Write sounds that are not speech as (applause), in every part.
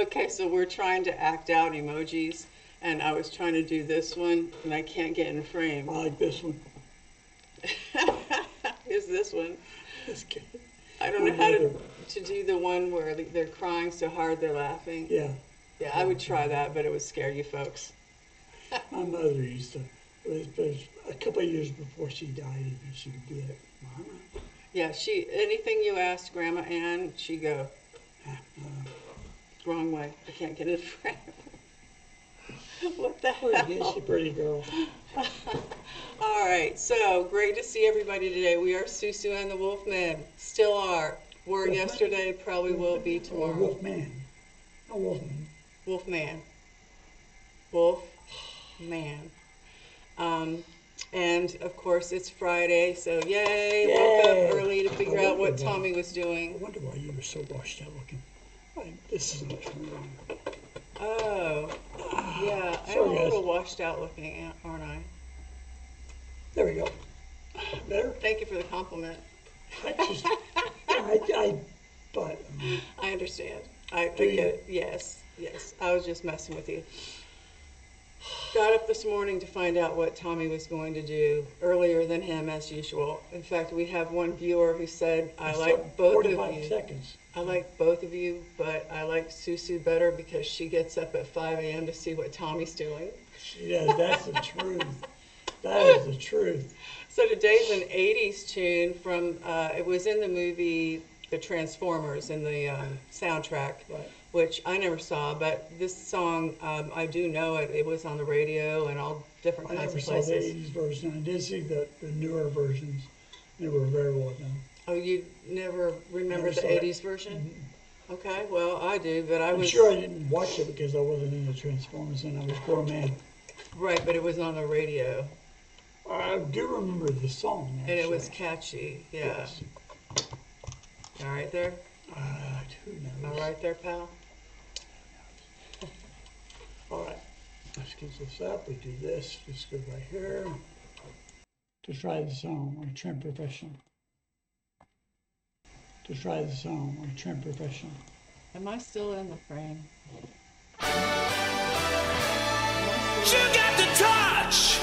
Okay, so we're trying to act out emojis, and I was trying to do this one, and I can't get in frame. I like this one. (laughs) Is this one. This kid. I don't know how to, to do the one where they're crying so hard they're laughing. Yeah, Yeah, I would try that, but it would scare you folks. (laughs) my mother used to, it was, it was a couple of years before she died, even she would do it. Mama, Yeah, she, anything you asked Grandma Ann, she'd go, wrong way. I can't get it (laughs) frame. what the hell? she pretty girl. (laughs) All right, so great to see everybody today. We are SueSue and the Wolfman. Still are. Were Wolfman? yesterday, probably will be Or tomorrow. Wolfman. A wolfman. Wolfman. Wolf man. Um, and of course, it's Friday, so yay! Woke up early to figure out what wondered why. Tommy was doing. I wonder why you were so washed out looking. Isn't true. Oh, yeah. I'm a little washed out looking, aren't I? There we go. Better? Thank you for the compliment. I just, I, I, but, um, I understand. I, I get it. Yes, yes. I was just messing with you. Got up this morning to find out what Tommy was going to do earlier than him, as usual. In fact, we have one viewer who said, "I like both of 45 you. seconds. I like both of you, but I like SueSue better because she gets up at 5 a.m. to see what Tommy's doing." Yeah, that's the truth. That is the truth. So today's an 80s tune from, uh, it was in the movie The Transformers in the um, soundtrack, Right. Which I never saw, but this song, um, I do know it. It was on the radio and all different I kinds never of saw the places. 80s version. I did see the, the newer versions. They were very well done. Oh, you never remember Never the saw it. 80s version? Okay, well, I do, but I I'm was, sure I didn't watch it because I wasn't into Transformers and I was grown man. right, but it was on the radio I do remember the song, and it was catchy. Yeah. Yes. All right there? Uh, who knows? All right there, pal? All right. Let's this up. We do this. Just go right here. To try the song, we're trained professional. To try the song, we're trained professional. Am I still in the frame? You got the touch.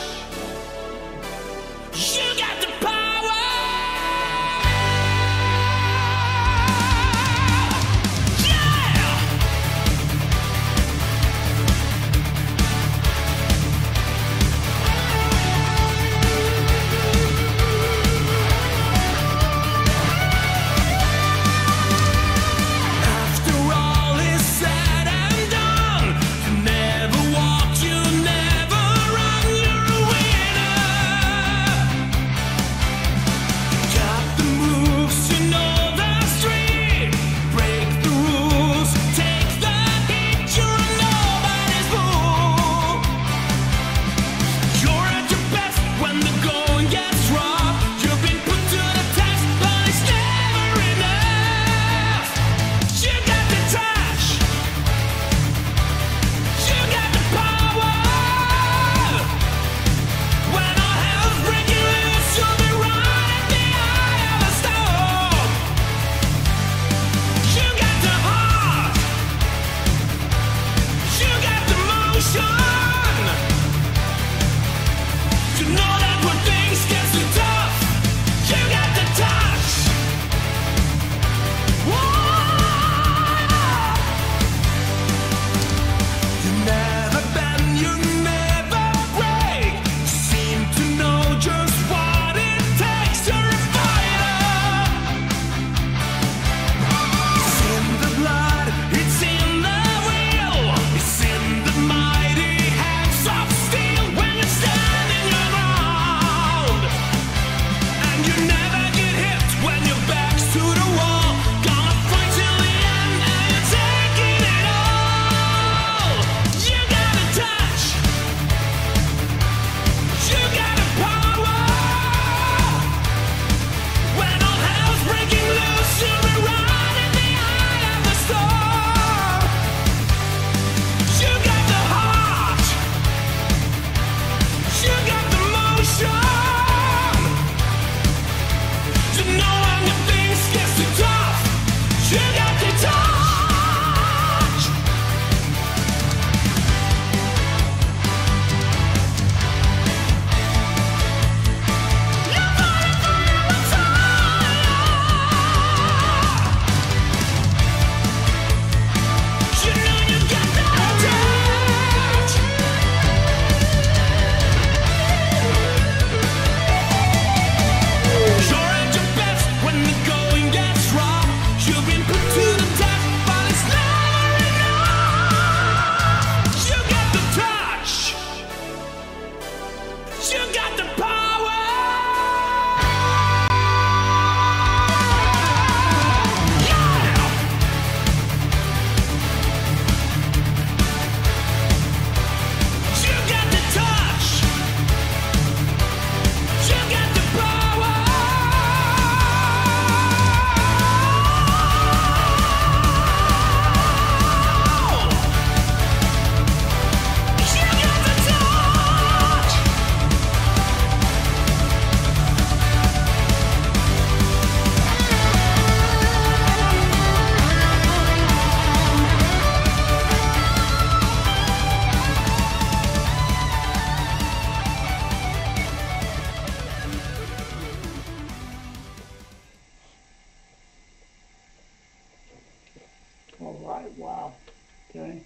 Okay?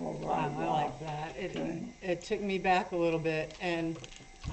All Wow, I wow. like that. It, Okay. it took me back a little bit, and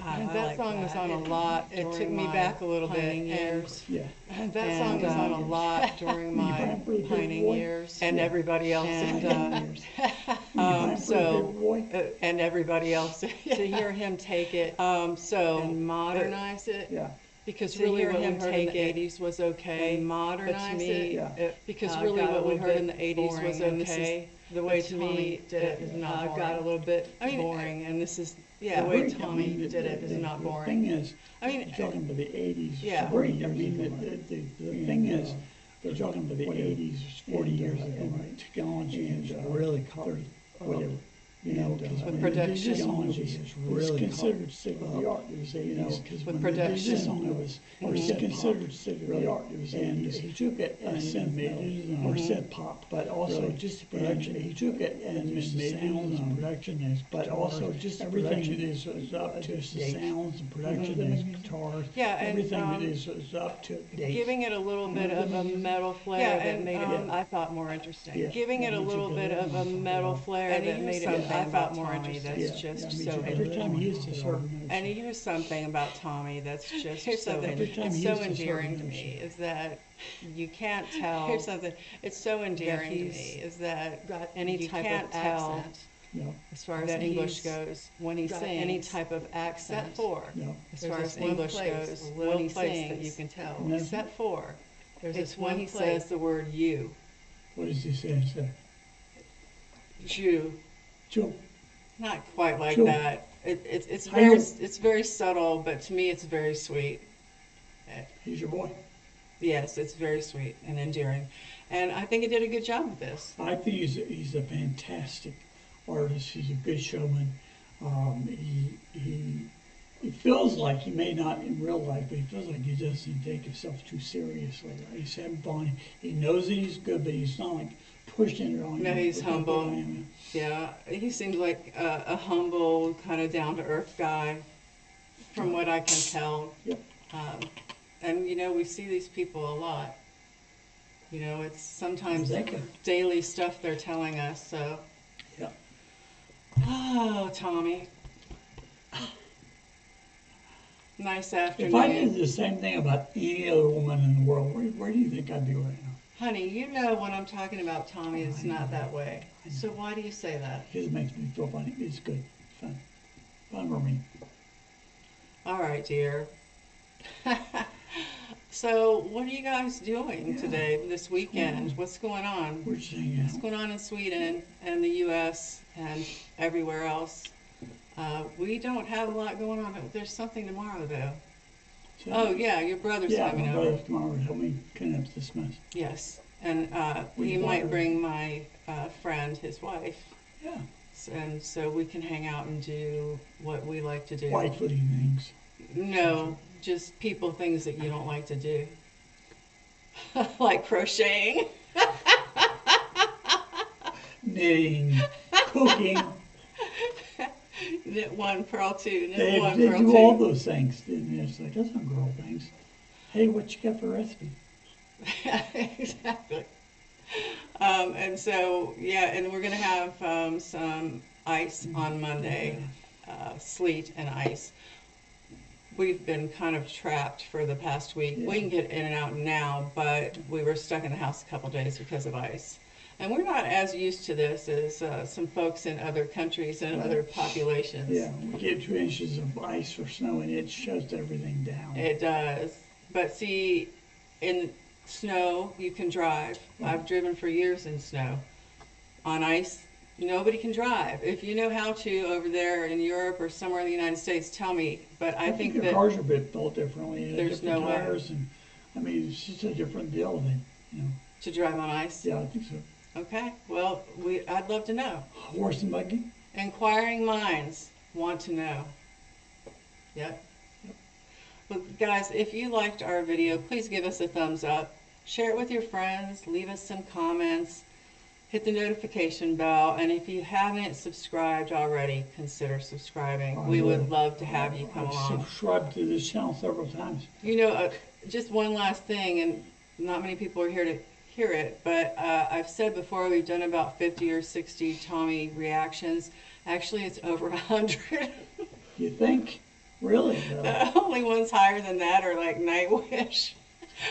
I that like song was that. on a It- lot. It took during me my back a little bit. and- years. Yeah, And (laughs) that song was on a lot during (laughs) my pining boy? years, and Yeah. everybody else. And, uh, (laughs) um, so, uh, and everybody else. to hear him take it, um, so And modernize it. Yeah, because to really hear what we him heard in take the it '80s was okay. and but to modernize me, it. Yeah. it- because uh, really got a what we little heard in the '80s was boring, and this is- okay. The way to Tommy me, did it is is not uh, got boring. a little bit I mean, boring, and this is Yeah. the way Tommy mean, did it the- is the- not The boring. thing is, I mean, you're talking about the eighties, Yeah. forty years I mean, the, the, the, the thing is, they're talking about the eighties, forty years ago, right? Technology is really thirty, whatever, you know, because With production. this song was, was considered state of the art, it was eighties. With This production. song was, was considered state of the art, it was eighties. He took it and made it, or said pop, but also just production, he took it and made it sounds and production as, but also just everything that is, is up to the sounds and production as guitars. Yeah, and, Everything that um, is, is up to date. giving it a little bit of a metal flair that made it, um, I thought, more interesting. Yeah. Giving it a little bit of a metal flair that made it, something I about thought, more Tommy interesting. that's Yeah, just yeah, me so too. Every time he hits a certain note. And here's something about Tommy that's (laughs) just Here's so, something. Every time it's he so hits a endearing to me, is that you can't tell. Here's something. It's so endearing to he's me, is that got any any type can't of tell, accent. No, as far as that English he's goes, when he got sings. any type of Except accent. for, no. as There's far this as one English place, goes, a when little he place that you sings. can tell. No. Except for, There's it's this when one he place. says the word you. What does he say? Say, Jew. Joe, Not quite like Sure. that. It, it's it's I very know. it's very subtle, but to me it's very sweet. he's your boy. Yes, it's very sweet and endearing, and I think he did a good job with this. I think he's, a- he's a fantastic artist. He's a good showman. Um, he, he, he feels like he may not in real life, but he feels like he doesn't take himself too seriously. Right? He's having fun. He knows that he's good, but he's not like pushing it on No, you. he's humble. Yeah, he seems like a, a humble, kind of down to earth guy, from what I can tell. Yep. Um, and you know, we see these people a lot. You know, it's sometimes daily stuff they're telling us. So, Yeah. oh, Tommy. Nice afternoon. If I did the same thing about any other woman in the world, where, where do you think I'd be right now? Honey, you know when I'm talking about Tommy, it's not that way. So why do you say that? It makes me feel funny. It's good. Fun. Fun for me. All right, dear. (laughs) so, what are you guys doing Yeah. today, this weekend? on? What's going on? We're hanging What's going on in Sweden and the U.S. and everywhere else? Uh, we don't have a lot going on. But there's something tomorrow, though. Oh, yeah, your brother's Yeah, coming my over. brother's tomorrow to help me clean up this mess. Yes, and uh, With he might daughter. bring my uh, friend, his wife, Yeah. s- and so we can hang out and do what we like to do. Wifely things. No, just people things that you don't like to do. (laughs) like crocheting. (laughs) Knitting, cooking. Knit one, pearl two, knit They, one, they pearl do all two. those things. And it's like, that's not girl things. Hey, what you got for recipe? (laughs) exactly. Um, and so, yeah, and we're gonna have um, some ice on Monday, uh, sleet and ice. We've been kind of trapped for the past week. We can get in and out now, but we were stuck in the house a couple days because of ice. And we're not as used to this as uh, some folks in other countries and other populations. Yeah, we get two inches of ice or snow and it shuts everything down. It does. But see, in snow, you can drive. I've driven for years in snow. On ice, nobody can drive. If you know how to over there in Europe or somewhere in the United States, tell me. But I, think the that cars are bit built differently. There's different no way. tires and, I mean, it's just a different deal than, you know. to drive on ice. Yeah, I think so. Okay. Well, we I'd love to know. Horse and buggy? Inquiring minds want to know. Yep. Well, guys, if you liked our video, please give us a thumbs up. Share it with your friends. Leave us some comments. Hit the notification bell. And if you haven't subscribed already, consider subscribing. I We would love to have you come I've along. subscribed to this channel several times. You know, uh, just one last thing, and not many people are here to hear it, but uh, I've said before we've done about 50 or 60 Tommy reactions. Actually, it's over 100. (laughs) You think? Really? The only ones higher than that are like Nightwish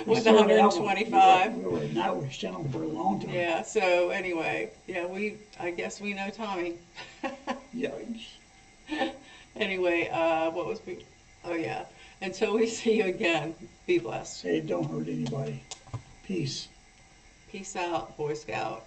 with 125. We were, we Nightwish channel for a long time. Yeah, so anyway, yeah, we, I guess we know Tommy. (laughs) Yikes. Anyway, uh, what was we, oh yeah, until we (laughs) see you again, be blessed. Hey, don't hurt anybody. Peace. Peace out, Boy Scout.